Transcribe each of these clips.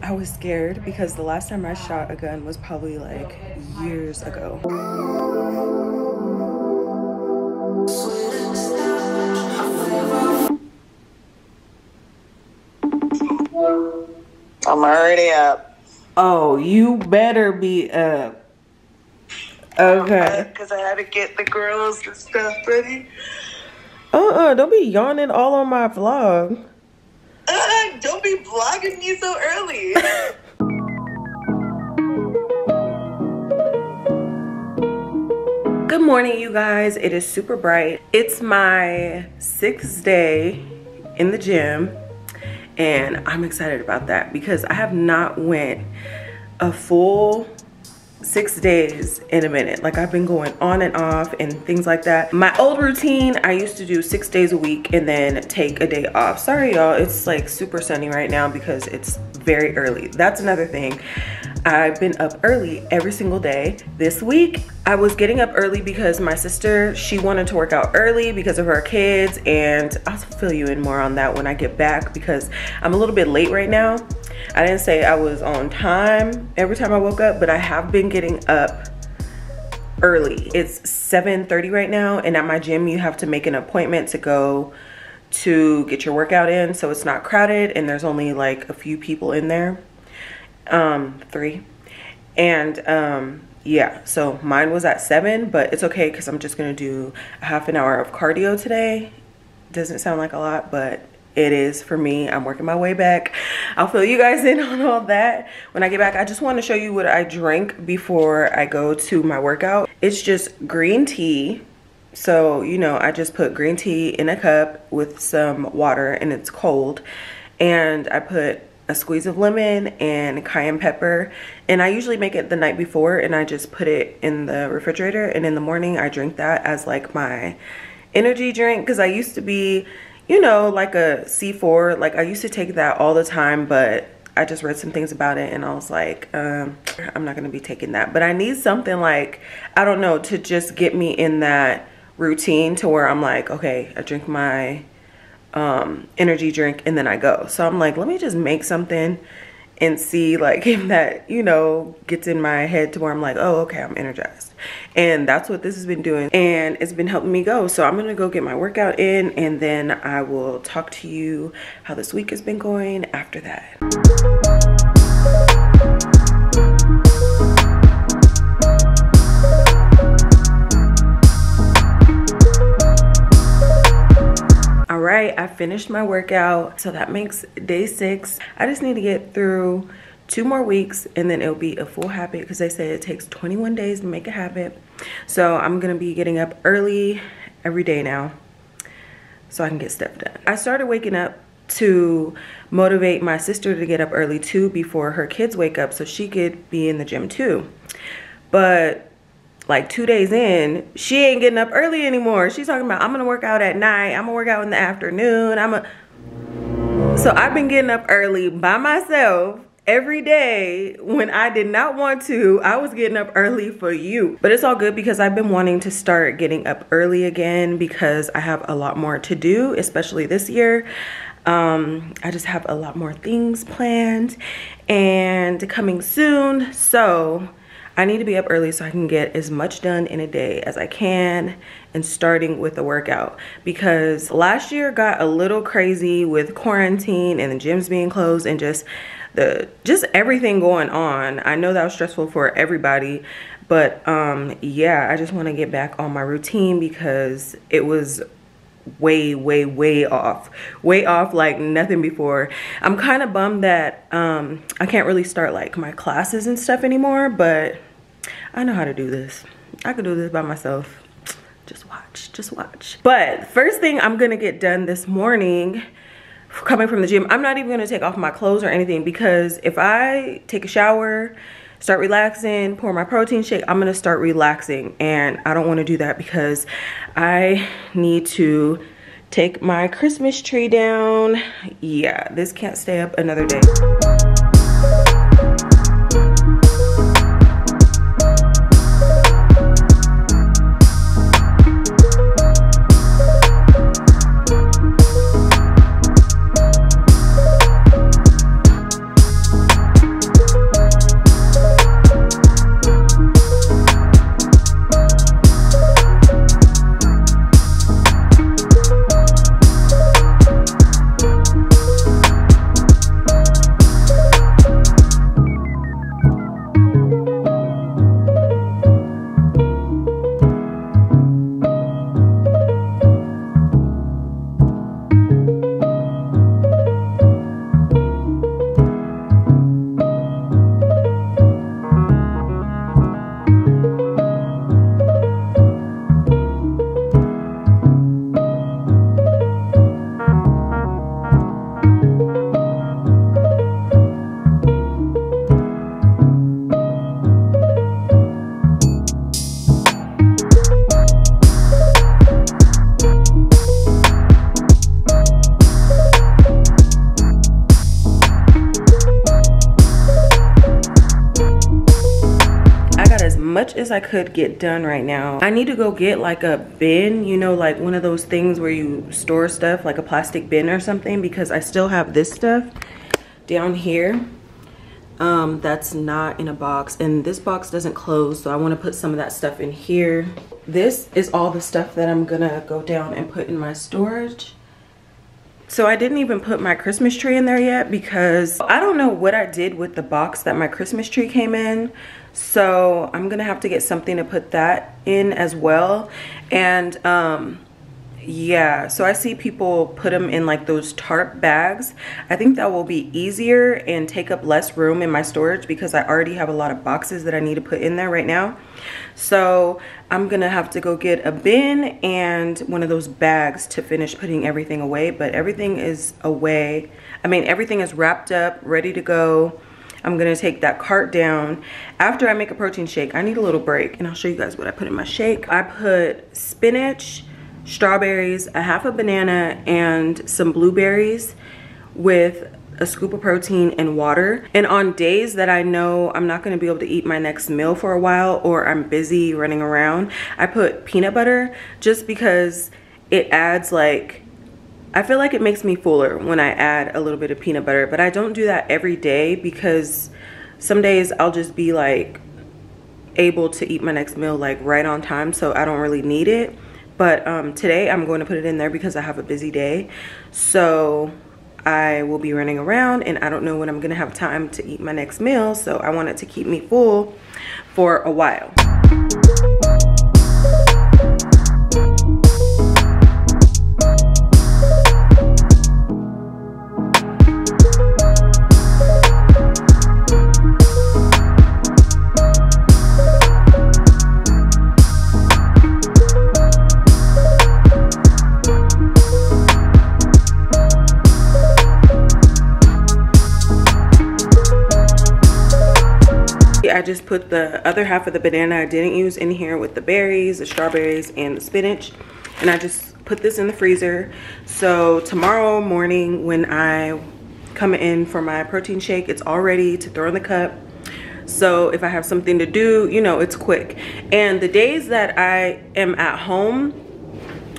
I was scared because the last time I shot a gun was probably like years ago. I'm already up. Oh, you better be up. Okay. Because I had to get the girls and stuff ready. Uh-uh, don't be yawning all on my vlog. Uh, don't be vlogging me so early. Good morning, you guys. It is super bright. It's my sixth day in the gym and I'm excited about that because I have not went a full six days in a minute. Like I've been going on and off and things like that. My old routine I used to do six days a week and then take a day off. Sorry y'all. It's like super sunny right now because it's very early. That's another thing I've been up early every single day this week I was getting up early because my sister she wanted to work out early because of her kids and I'll fill you in more on that when I get back because I'm a little bit late right now I didn't say I was on time every time I woke up, but I have been getting up early. It's 7.30 right now, and at my gym, you have to make an appointment to go to get your workout in so it's not crowded and there's only like a few people in there. Um, three. And um, yeah, so mine was at seven, but it's okay because I'm just gonna do a half an hour of cardio today. Doesn't sound like a lot, but it is for me. I'm working my way back. I'll fill you guys in on all that when I get back. I just want to show you what I drink before I go to my workout. It's just green tea. So, you know, I just put green tea in a cup with some water and it's cold. And I put a squeeze of lemon and cayenne pepper. And I usually make it the night before and I just put it in the refrigerator. And in the morning, I drink that as like my energy drink because I used to be you know, like a C4. Like I used to take that all the time, but I just read some things about it and I was like, um, I'm not gonna be taking that. But I need something like, I don't know, to just get me in that routine to where I'm like, okay, I drink my um, energy drink and then I go. So I'm like, let me just make something and see like if that, you know, gets in my head to where I'm like, oh, okay, I'm energized. And that's what this has been doing. And it's been helping me go. So I'm gonna go get my workout in and then I will talk to you how this week has been going after that. Finished my workout so that makes day six. I just need to get through two more weeks and then it'll be a full habit because they say it takes 21 days to make a habit. So i'm gonna be getting up early every day now so i can get stuff done. I started waking up to motivate my sister to get up early too before her kids wake up so she could be in the gym too. But like two days in, she ain't getting up early anymore. She's talking about, I'm gonna work out at night, I'm gonna work out in the afternoon, I'm a. So I've been getting up early by myself every day when I did not want to. I was getting up early for you. But it's all good because I've been wanting to start getting up early again because I have a lot more to do, especially this year. Um, I just have a lot more things planned and coming soon. So I need to be up early so I can get as much done in a day as I can and starting with the workout because last year got a little crazy with quarantine and the gyms being closed and just the just everything going on. I know that was stressful for everybody, but um yeah, I just want to get back on my routine because it was way way way off way off like nothing before i'm kind of bummed that um i can't really start like my classes and stuff anymore but I know how to do this. I can do this by myself. Just watch, just watch. But first thing I'm gonna get done this morning, coming from the gym, I'm not even gonna take off my clothes or anything because if I take a shower, start relaxing, pour my protein shake, I'm gonna start relaxing. And I don't wanna do that because I need to take my Christmas tree down. Yeah, this can't stay up another day. As I could get done right now, I need to go get like a bin, you know, like one of those things where you store stuff, like a plastic bin or something, because I still have this stuff down here um, that's not in a box. And this box doesn't close, so I wanna put some of that stuff in here. This is all the stuff that I'm gonna go down and put in my storage. So I didn't even put my Christmas tree in there yet because I don't know what I did with the box that my Christmas tree came in. So I'm gonna have to get something to put that in as well. And um, yeah, so I see people put them in like those tarp bags. I think that will be easier and take up less room in my storage because I already have a lot of boxes that I need to put in there right now. So I'm gonna have to go get a bin and one of those bags to finish putting everything away, but everything is away. I mean, everything is wrapped up, ready to go. I'm gonna take that cart down. After I make a protein shake, I need a little break and I'll show you guys what I put in my shake. I put spinach, strawberries, a half a banana, and some blueberries with a scoop of protein and water. And on days that I know I'm not gonna be able to eat my next meal for a while or I'm busy running around, I put peanut butter just because it adds like, I feel like it makes me fuller when I add a little bit of peanut butter, but I don't do that every day because some days I'll just be like able to eat my next meal like right on time so I don't really need it but um, today I'm going to put it in there because I have a busy day. So I will be running around and I don't know when I'm gonna have time to eat my next meal. So I want it to keep me full for a while. I just put the other half of the banana I didn't use in here with the berries, the strawberries, and the spinach. And I just put this in the freezer. So tomorrow morning when I come in for my protein shake, it's all ready to throw in the cup. So if I have something to do, you know, it's quick. And the days that I am at home,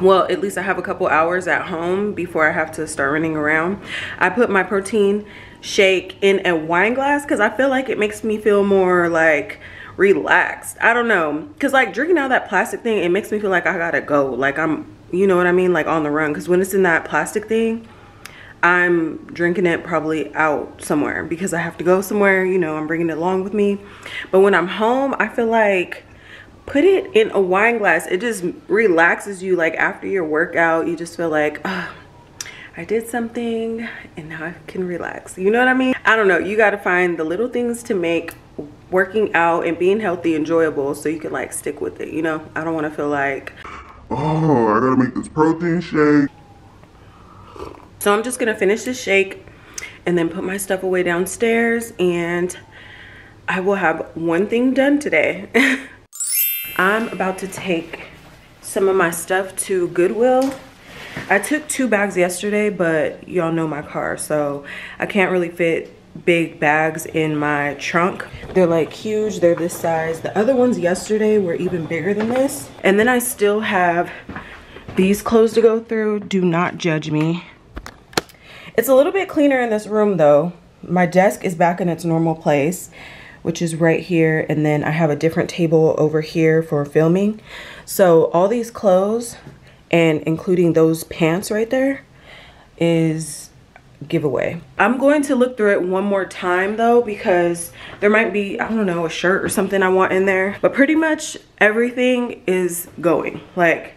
well, at least I have a couple hours at home before I have to start running around. I put my protein shake in a wine glass because I feel like it makes me feel more like relaxed. I don't know. Because like drinking out that plastic thing, it makes me feel like I gotta go. Like I'm, you know what I mean? Like on the run. Because when it's in that plastic thing, I'm drinking it probably out somewhere because I have to go somewhere, you know, I'm bringing it along with me. But when I'm home, I feel like put it in a wine glass. It just relaxes you like after your workout, you just feel like, I did something and now I can relax. You know what I mean? I don't know. You got to find the little things to make working out and being healthy enjoyable so you can like stick with it. You know, I don't want to feel like, oh, I got to make this protein shake. So I'm just going to finish this shake and then put my stuff away downstairs and I will have one thing done today. I'm about to take some of my stuff to Goodwill I took two bags yesterday, but y'all know my car, so I can't really fit big bags in my trunk. They're like huge, they're this size. The other ones yesterday were even bigger than this. And then I still have these clothes to go through. Do not judge me. It's a little bit cleaner in this room though. My desk is back in its normal place, which is right here. And then I have a different table over here for filming. So all these clothes and including those pants right there is giveaway. I'm going to look through it one more time though because there might be, I don't know, a shirt or something I want in there. But pretty much everything is going. Like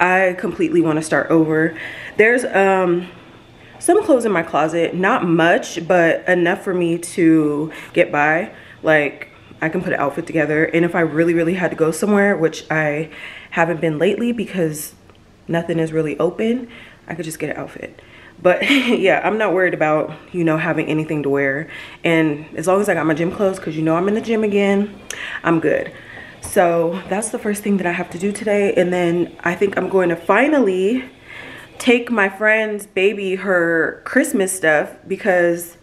I completely want to start over. There's um some clothes in my closet, not much, but enough for me to get by. Like I can put an outfit together. And if I really, really had to go somewhere, which I haven't been lately because nothing is really open, I could just get an outfit. But yeah, I'm not worried about, you know, having anything to wear. And as long as I got my gym clothes, because you know I'm in the gym again, I'm good. So that's the first thing that I have to do today. And then I think I'm going to finally take my friend's baby her Christmas stuff because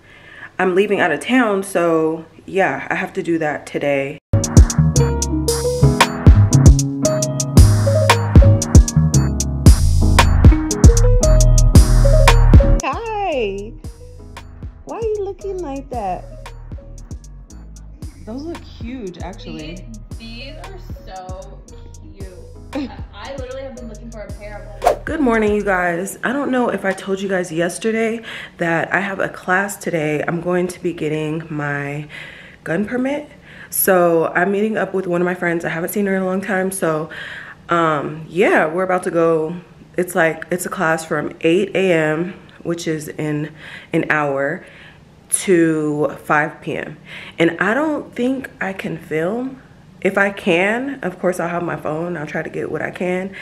I'm leaving out of town. So yeah, I have to do that today. Actually. These, these are so cute. I, literally have been looking for a pair of them. Good morning, you guys. I don't know if I told you guys yesterday that I have a class today. I'm going to be getting my gun permit. So I'm meeting up with one of my friends. I haven't seen her in a long time. So um, yeah, we're about to go. It's like, it's a class from 8 a.m., which is in an hour, to 5 p.m. And I don't think I can film. If I can, of course, I'll have my phone. I'll try to get what I can.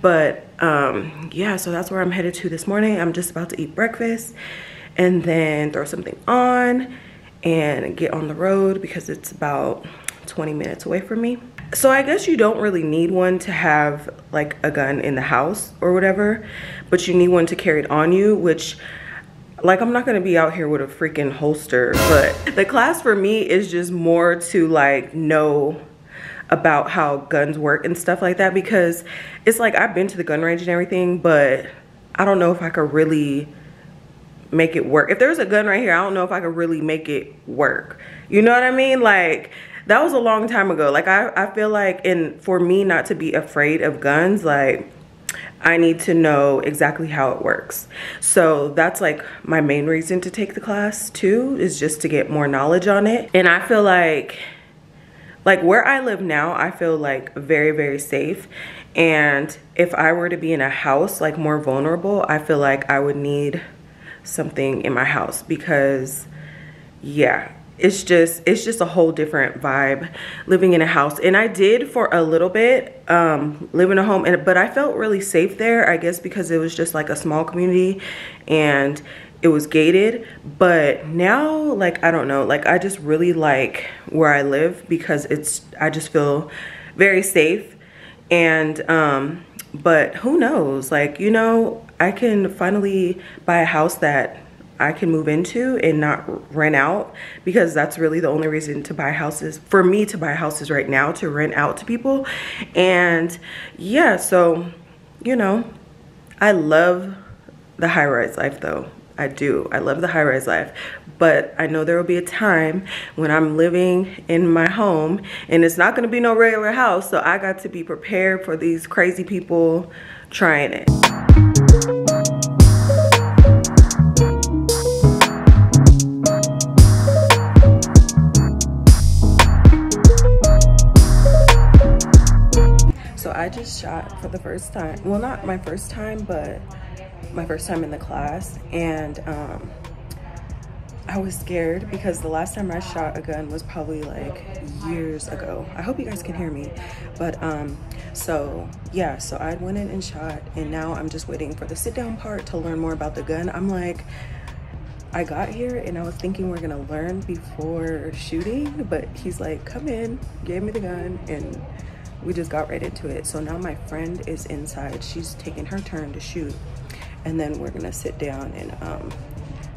But um, yeah, so that's where I'm headed to this morning. I'm just about to eat breakfast and then throw something on and get on the road because it's about 20 minutes away from me. So I guess you don't really need one to have like a gun in the house or whatever, but you need one to carry it on you, which like I'm not gonna be out here with a freaking holster, but the class for me is just more to like know about how guns work and stuff like that because it's like I've been to the gun range and everything, but I don't know if I could really make it work. If there's a gun right here, I don't know if I could really make it work. You know what I mean? Like that was a long time ago. Like I, I feel like and for me not to be afraid of guns, like I need to know exactly how it works. So that's like my main reason to take the class too, is just to get more knowledge on it. And I feel like like where I live now, I feel like very, very safe. And if I were to be in a house like more vulnerable, I feel like I would need something in my house because yeah it's just it's just a whole different vibe living in a house. And i did for a little bit um live in a home and but i felt really safe there i guess because it was just like a small community and it was gated. But now like i don't know like i just really like where i live because it's i just feel very safe. And um but who knows? Like you know I can finally buy a house that I can move into and not rent out because that's really the only reason to buy houses for me to buy houses right now to rent out to people. And yeah so you know I love the high-rise life though. I do. I love the high-rise life. But I know there will be a time when I'm living in my home and it's not going to be no regular house so I got to be prepared for these crazy people trying it. Shot for the first time. Well, not my first time, but my first time in the class. And um, I was scared because the last time I shot a gun was probably like years ago. I hope you guys can hear me. But um, so yeah, so I went in and shot and now I'm just waiting for the sit down part to learn more about the gun. I'm like, I got here and I was thinking we're gonna learn before shooting, but he's like, come in, gave me the gun and we just got right into it. So now my friend is inside. She's taking her turn to shoot and then we're gonna sit down and um,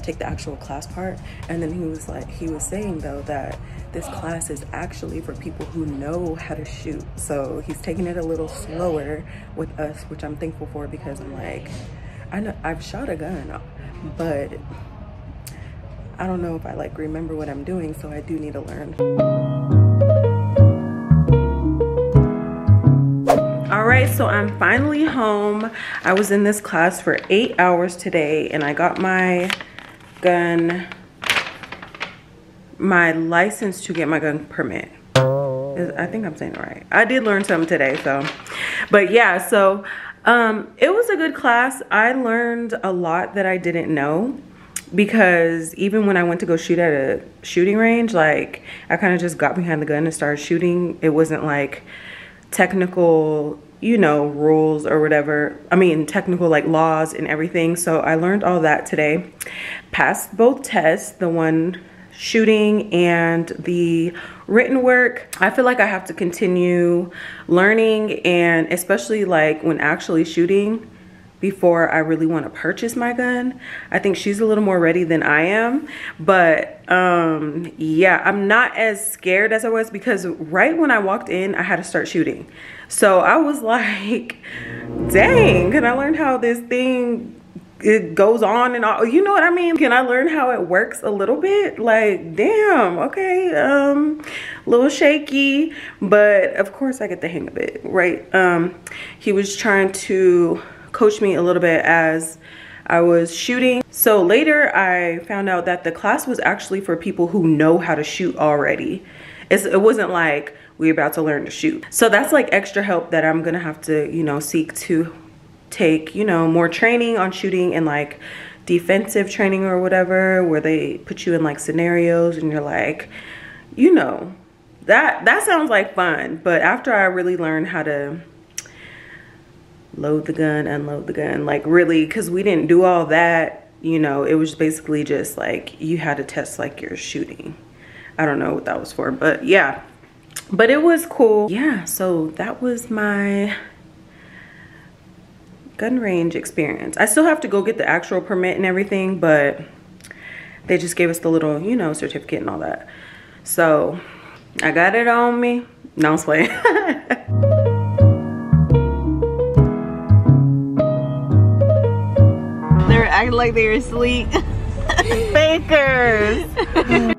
take the actual class part. And then he was like, he was saying though that this class is actually for people who know how to shoot. So he's taking it a little slower with us, which I'm thankful for because I'm like, I know I've shot a gun, but I don't know if I like remember what I'm doing. So I do need to learn. All right, so I'm finally home. I was in this class for eight hours today and I got my gun, my license to get my gun permit. I think I'm saying it right. I did learn something today, so. But yeah, so um, it was a good class. I learned a lot that I didn't know because even when I went to go shoot at a shooting range, like I kind of just got behind the gun and started shooting. It wasn't like technical you know, rules or whatever. I mean, technical like laws and everything. So I learned all that today. Passed both tests, the one shooting and the written work. I feel like I have to continue learning and especially like when actually shooting before I really want to purchase my gun. I think she's a little more ready than I am. But um, yeah, I'm not as scared as I was because right when I walked in, I had to start shooting. So I was like, dang, can I learn how this thing it goes on and all you know what i mean can i learn how it works a little bit like damn okay um a little shaky but of course i get the hang of it right um he was trying to coach me a little bit as i was shooting. So later i found out that the class was actually for people who know how to shoot already. It's, it wasn't like we're about to learn to shoot. So that's like extra help that i'm gonna have to you know seek to take, you know, more training on shooting and like defensive training or whatever, where they put you in like scenarios and you're like, you know, that that sounds like fun. But after I really learned how to load the gun, unload the gun, like really, because we didn't do all that, you know, it was basically just like you had to test like your shooting. I don't know what that was for, but yeah. But it was cool. Yeah, so that was my gun range experience. I still have to go get the actual permit and everything, but they just gave us the little, you know, certificate and all that. So I got it on me. No, I'm playing. acting like they were asleep. Fakers.